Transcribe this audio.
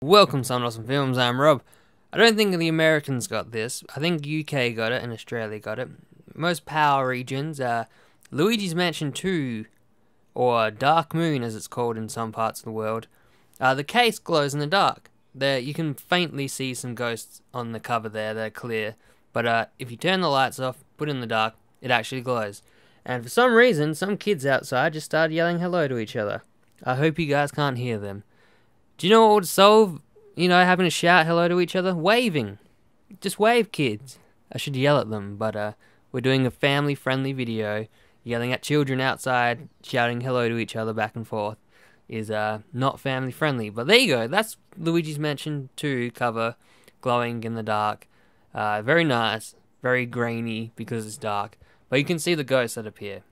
Welcome, Somewhat Awesome Films. I'm Rob. I don't think the Americans got this. I think UK got it and Australia got it. Most PAL regions are Luigi's Mansion 2, or Dark Moon as it's called in some parts of the world. Uh, the case glows in the dark. There, you can faintly see some ghosts on the cover there. They're clear, but uh, if you turn the lights off, put in the dark, it actually glows. And for some reason, some kids outside just started yelling hello to each other. I hope you guys can't hear them. Do you know what would solve, you know, having to shout hello to each other? Waving. Just wave, kids. I should yell at them, but uh, we're doing a family friendly video. Yelling at children outside, shouting hello to each other back and forth is uh, not family friendly. But there you go. That's Luigi's Mansion 2 cover, glowing in the dark. Uh, very nice, very grainy because it's dark. But you can see the ghosts that appear.